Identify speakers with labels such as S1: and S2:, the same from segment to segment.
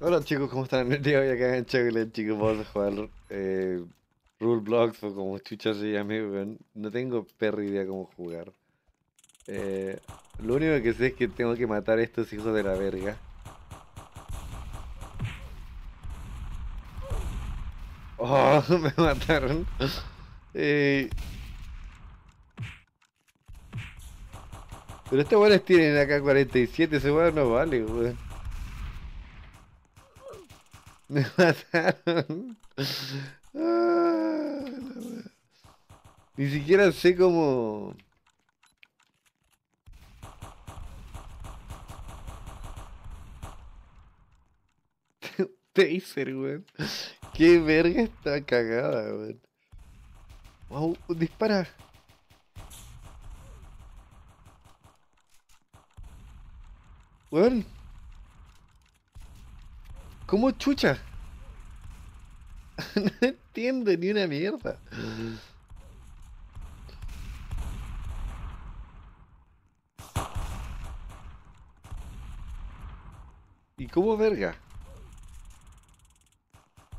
S1: Hola chicos, ¿cómo están? El día de hoy acá en Chocolate, chicos, vamos a jugar eh, Rule Blocks o como chucha se llame, weón. No tengo perra idea cómo jugar. Eh, lo único que sé es que tengo que matar a estos hijos de la verga. Oh, me mataron. Eh, pero estos buenos tienen acá 47, ese weón no vale, weón. Me mataron. Ah. Ni siquiera sé cómo. Taser, weón. Qué verga está cagada, weón. Wow, dispara. Weón. ¿Cómo chucha? no entiendo ni una mierda. ¿Y cómo verga?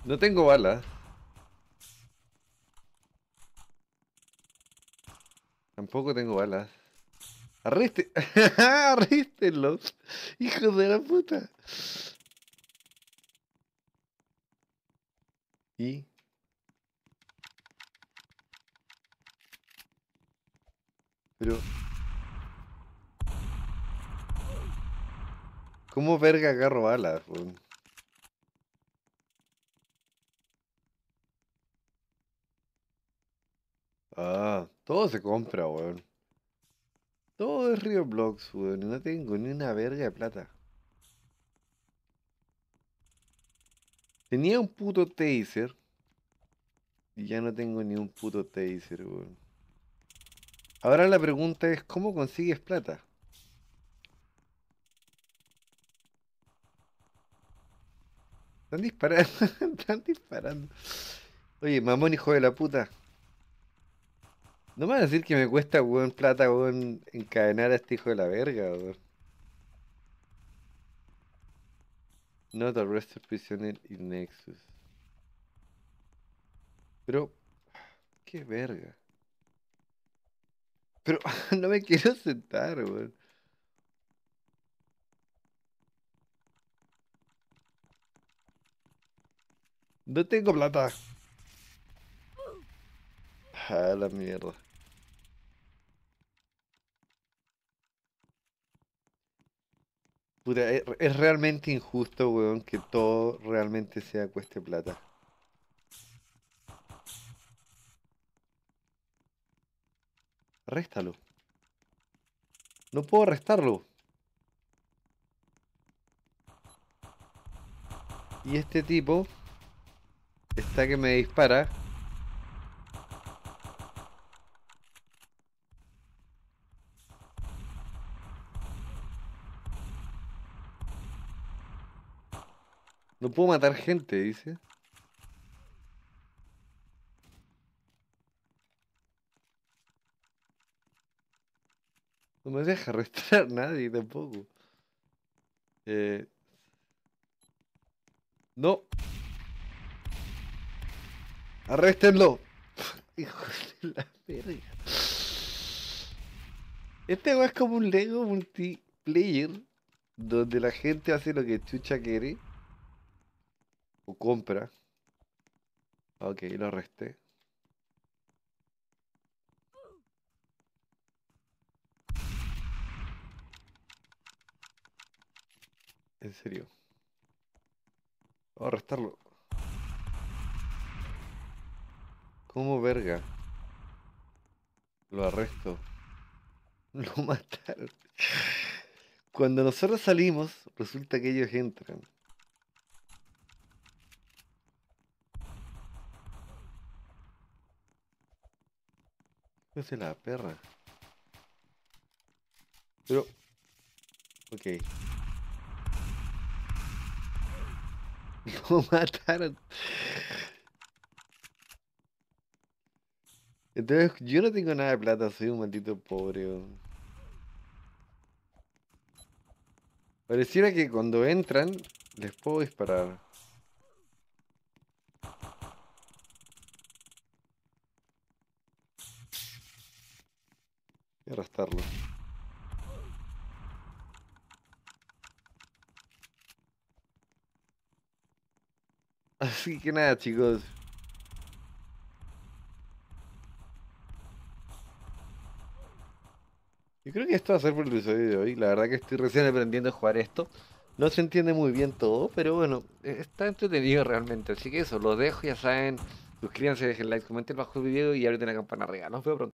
S1: No tengo balas. Tampoco tengo balas. Arreste. Arréstenlos. Hijos de la puta. Y. Pero. ¿Cómo verga agarro balas, weón? Ah, todo se compra, weón. Todo es Río Blocks, weón. No tengo ni una verga de plata. Tenía un puto taser. Y ya no tengo ni un puto taser, weón. Ahora la pregunta es, ¿cómo consigues plata? Están disparando, están disparando. Oye, mamón, hijo de la puta. No me vas a decir que me cuesta, weón, plata, weón, encadenar a este hijo de la verga, weón. Not arrested prisoner in Nexus. Pero, qué verga. Pero, no me quiero sentar, weón. No tengo plata. Ah, la mierda. Puta, es, es realmente injusto, weón, que todo realmente sea cueste plata. Réstalo. No puedo restarlo. Y este tipo está que me dispara. No puedo matar gente, dice. No me deja arrestar nadie tampoco. Eh... No. Arréstenlo. Hijo de la verga. Este es como un Lego multiplayer donde la gente hace lo que chucha quiere o compra. Ok, lo arresté. En serio. Vamos a arrestarlo. ¿Cómo verga? Lo arresto. Lo mataron. Cuando nosotros salimos, resulta que ellos entran. ¿Qué hace la perra? Pero... Ok. Lo mataron. Entonces, yo no tengo nada de plata, soy un maldito pobre. Pareciera que cuando entran, Les puedo disparar. A arrastrarlo. Así que nada, chicos. Yo creo que esto va a ser por el episodio de hoy. La verdad que estoy recién aprendiendo a jugar esto. No se entiende muy bien todo, pero bueno, eh, está entretenido realmente. Así que eso, lo dejo, ya saben. Suscríbanse, dejen like, comenten bajo el video y abren la campana arriba. Nos vemos pronto.